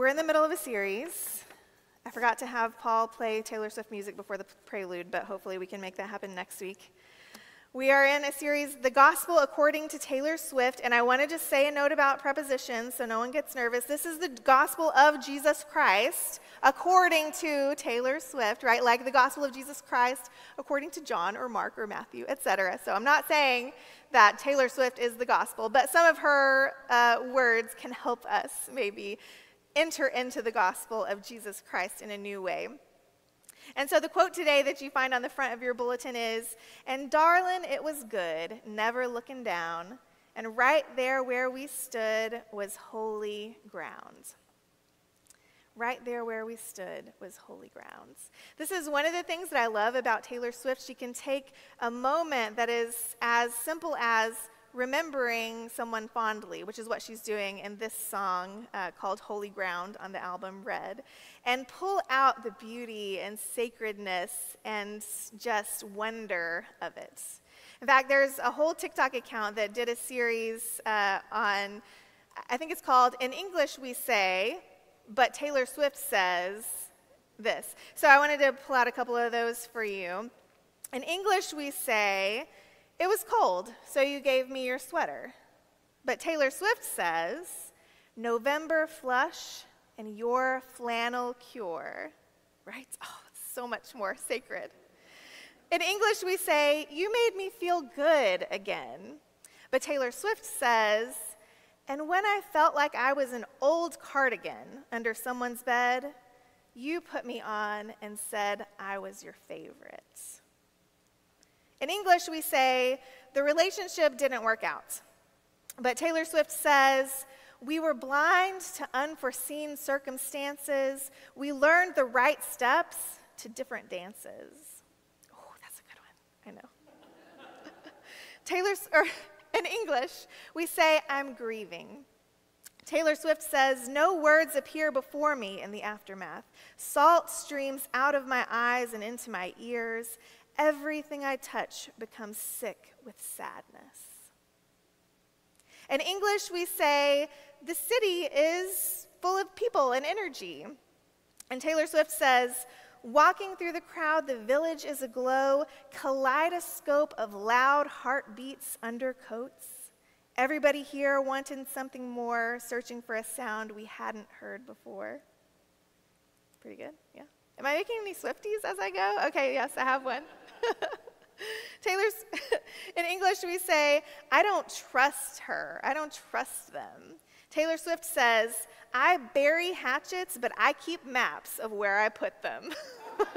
We're in the middle of a series. I forgot to have Paul play Taylor Swift music before the prelude, but hopefully we can make that happen next week. We are in a series, The Gospel According to Taylor Swift, and I want to just say a note about prepositions so no one gets nervous. This is the Gospel of Jesus Christ according to Taylor Swift, right? Like the Gospel of Jesus Christ according to John or Mark or Matthew, etc. So I'm not saying that Taylor Swift is the gospel, but some of her uh, words can help us maybe enter into the gospel of Jesus Christ in a new way. And so the quote today that you find on the front of your bulletin is And darling, it was good, never looking down, and right there where we stood was holy ground. Right there where we stood was holy grounds. This is one of the things that I love about Taylor Swift. She can take a moment that is as simple as remembering someone fondly, which is what she's doing in this song uh, called Holy Ground on the album Red, and pull out the beauty and sacredness and just wonder of it. In fact, there's a whole TikTok account that did a series uh, on, I think it's called In English We Say, but Taylor Swift says this. So I wanted to pull out a couple of those for you. In English, we say, it was cold, so you gave me your sweater. But Taylor Swift says, November flush and your flannel cure. Right? Oh, it's so much more sacred. In English, we say, You made me feel good again. But Taylor Swift says, And when I felt like I was an old cardigan under someone's bed, you put me on and said I was your favorite. In English, we say, the relationship didn't work out. But Taylor Swift says, we were blind to unforeseen circumstances. We learned the right steps to different dances. Oh, that's a good one. I know. Taylor's, or in English, we say, I'm grieving. Taylor Swift says, No words appear before me in the aftermath. Salt streams out of my eyes and into my ears, everything I touch becomes sick with sadness. In English, we say, the city is full of people and energy. And Taylor Swift says, walking through the crowd, the village is aglow, kaleidoscope of loud heartbeats under coats. Everybody here wanting something more, searching for a sound we hadn't heard before. Pretty good, yeah. Am I making any Swifties as I go? Okay, yes, I have one. Taylor's, in English, we say, I don't trust her. I don't trust them. Taylor Swift says, I bury hatchets, but I keep maps of where I put them.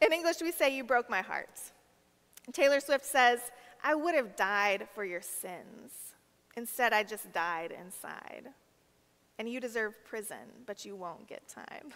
in English, we say, You broke my heart. Taylor Swift says, I would have died for your sins. Instead, I just died inside. And you deserve prison, but you won't get time.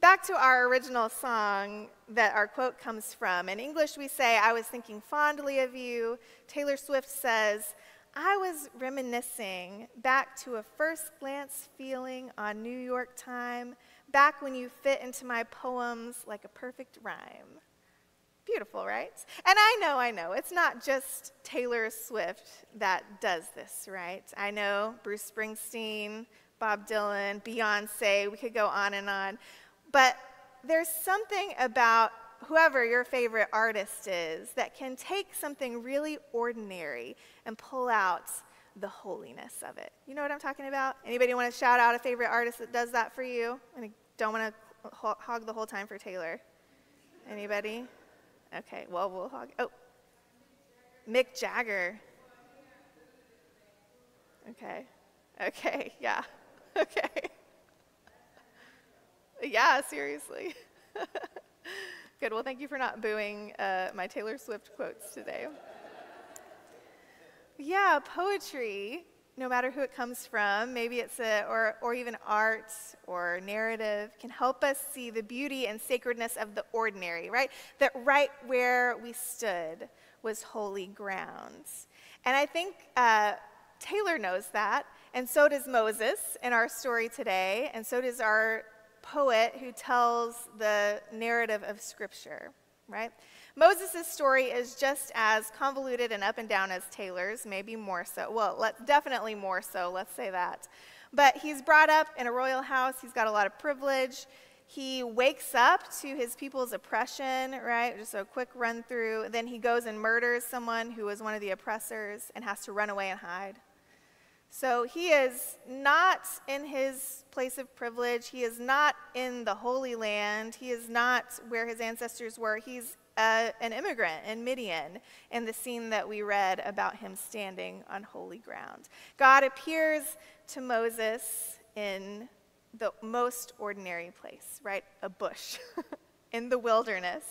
Back to our original song that our quote comes from. In English, we say, I was thinking fondly of you. Taylor Swift says, I was reminiscing back to a first glance feeling on New York time, back when you fit into my poems like a perfect rhyme. Beautiful, right? And I know, I know, it's not just Taylor Swift that does this, right? I know Bruce Springsteen, Bob Dylan, Beyonce, we could go on and on. But there's something about whoever your favorite artist is that can take something really ordinary and pull out the holiness of it. You know what I'm talking about? Anybody want to shout out a favorite artist that does that for you? I don't want to hog the whole time for Taylor. Anybody? Okay, well, we'll hog. Oh, Mick Jagger. Okay, okay, yeah, okay. Yeah, seriously. Good. Well, thank you for not booing uh, my Taylor Swift quotes today. yeah, poetry, no matter who it comes from, maybe it's a, or, or even art or narrative, can help us see the beauty and sacredness of the ordinary, right? That right where we stood was holy ground. And I think uh, Taylor knows that, and so does Moses in our story today, and so does our poet who tells the narrative of Scripture, right? Moses' story is just as convoluted and up and down as Taylor's, maybe more so. Well, let, definitely more so, let's say that. But he's brought up in a royal house, he's got a lot of privilege. He wakes up to his people's oppression, right? Just a quick run through. Then he goes and murders someone who was one of the oppressors and has to run away and hide. So he is not in his place of privilege. He is not in the Holy Land. He is not where his ancestors were. He's a, an immigrant in Midian in the scene that we read about him standing on holy ground. God appears to Moses in the most ordinary place, right? A bush in the wilderness.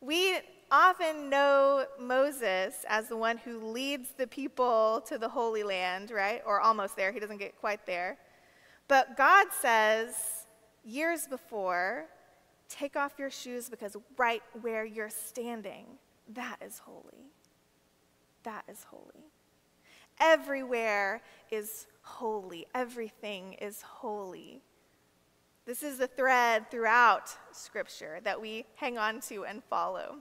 We often know Moses as the one who leads the people to the Holy Land, right? Or almost there. He doesn't get quite there. But God says, years before, take off your shoes because right where you're standing, that is holy. That is holy. Everywhere is holy. Everything is holy. This is the thread throughout Scripture that we hang on to and follow.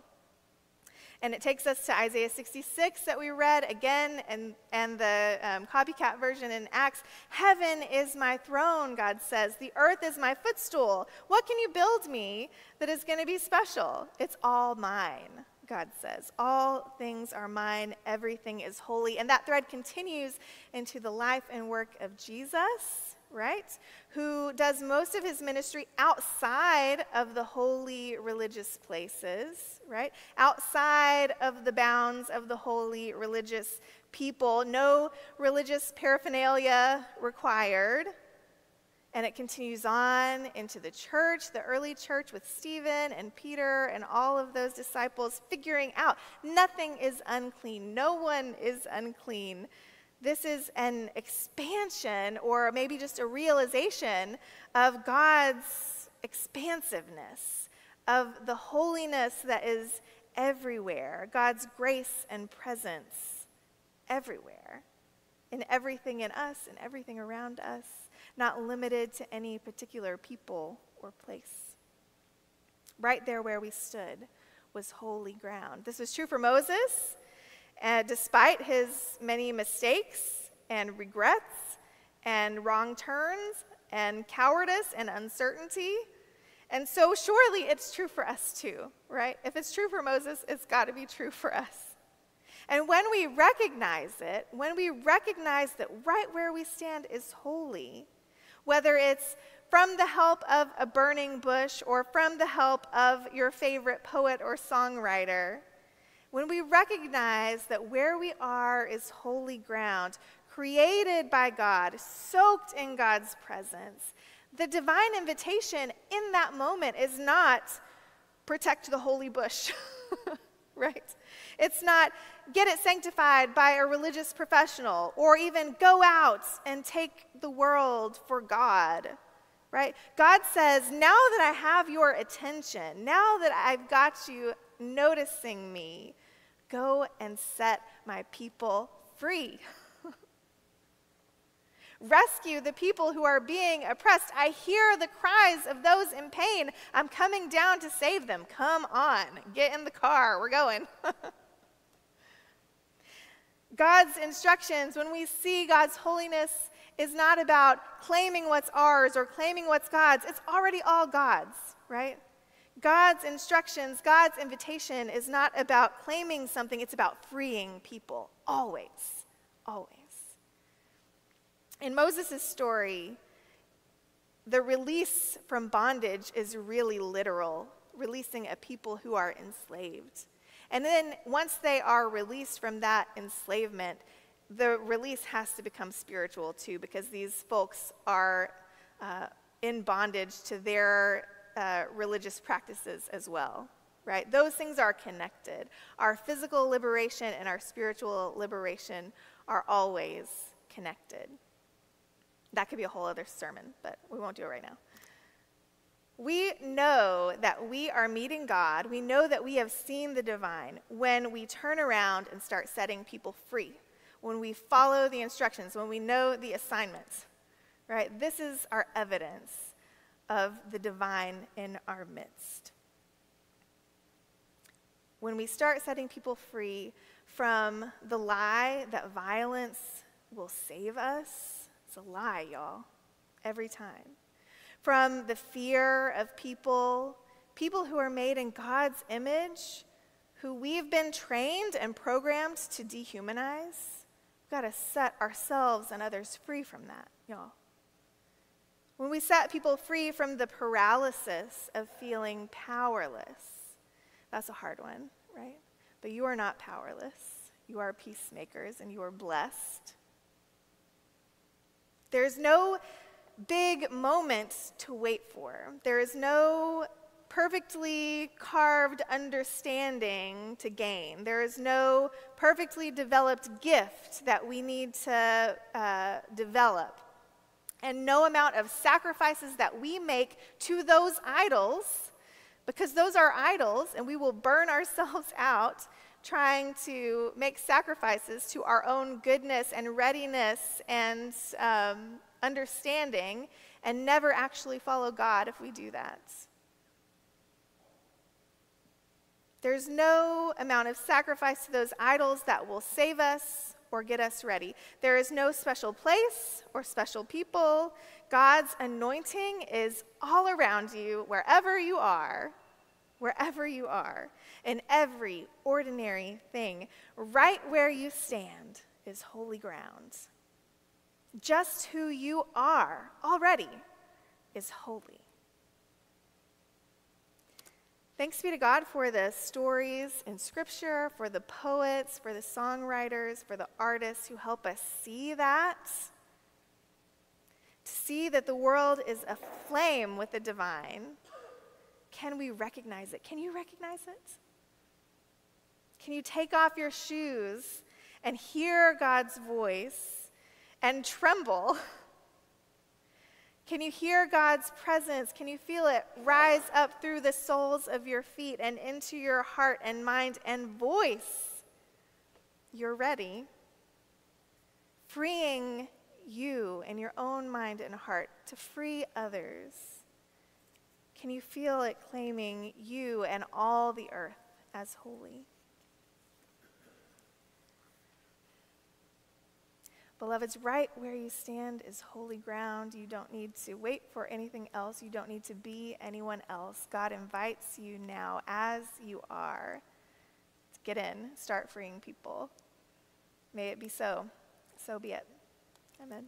And it takes us to Isaiah 66 that we read again, and, and the um, copycat version in Acts. Heaven is my throne, God says. The earth is my footstool. What can you build me that is going to be special? It's all mine. God says. All things are mine, everything is holy. And that thread continues into the life and work of Jesus, right? Who does most of his ministry outside of the holy religious places, right? Outside of the bounds of the holy religious people. No religious paraphernalia required, and it continues on into the church, the early church with Stephen and Peter and all of those disciples figuring out nothing is unclean, no one is unclean. This is an expansion or maybe just a realization of God's expansiveness, of the holiness that is everywhere, God's grace and presence everywhere, in everything in us and everything around us not limited to any particular people or place. Right there where we stood was holy ground. This was true for Moses, and despite his many mistakes and regrets and wrong turns and cowardice and uncertainty. And so, surely it's true for us too, right? If it's true for Moses, it's got to be true for us. And when we recognize it, when we recognize that right where we stand is holy, whether it's from the help of a burning bush or from the help of your favorite poet or songwriter, when we recognize that where we are is holy ground, created by God, soaked in God's presence, the divine invitation in that moment is not protect the holy bush, right? It's not get it sanctified by a religious professional or even go out and take the world for God. Right? God says, now that I have your attention, now that I've got you noticing me, go and set my people free. Rescue the people who are being oppressed. I hear the cries of those in pain. I'm coming down to save them. Come on, get in the car. We're going. God's instructions, when we see God's holiness, is not about claiming what's ours or claiming what's God's. It's already all God's, right? God's instructions, God's invitation is not about claiming something, it's about freeing people. Always. Always. In Moses' story, the release from bondage is really literal, releasing a people who are enslaved. And then once they are released from that enslavement, the release has to become spiritual too, because these folks are uh, in bondage to their uh, religious practices as well, right? Those things are connected. Our physical liberation and our spiritual liberation are always connected. That could be a whole other sermon, but we won't do it right now. We know that we are meeting God. We know that we have seen the divine when we turn around and start setting people free, when we follow the instructions, when we know the assignments, right? This is our evidence of the divine in our midst. when we start setting people free from the lie that violence will save us, it's a lie, y'all, every time. From the fear of people, people who are made in God's image, who we've been trained and programmed to dehumanize. We've got to set ourselves and others free from that, y'all. When we set people free from the paralysis of feeling powerless, that's a hard one, right? But you are not powerless. You are peacemakers and you are blessed. There's no big moment to wait for. There is no perfectly carved understanding to gain. There is no perfectly developed gift that we need to uh, develop. And no amount of sacrifices that we make to those idols, because those are idols, and we will burn ourselves out trying to make sacrifices to our own goodness and readiness and um, understanding, and never actually follow God if we do that. There's no amount of sacrifice to those idols that will save us or get us ready. There is no special place or special people. God's anointing is all around you, wherever you are, wherever you are, in every ordinary thing. Right where you stand is holy ground. Just who you are already is holy. Thanks be to God for the stories in Scripture, for the poets, for the songwriters, for the artists who help us see that. To see that the world is aflame with the divine. Can we recognize it? Can you recognize it? Can you take off your shoes and hear God's voice and tremble? Can you hear God's presence? Can you feel it rise up through the soles of your feet and into your heart and mind and voice? You're ready. Freeing you and your own mind and heart to free others. Can you feel it claiming you and all the earth as holy? Beloveds, right where you stand is holy ground. You don't need to wait for anything else. You don't need to be anyone else. God invites you now, as you are, to get in, start freeing people. May it be so. So be it. Amen.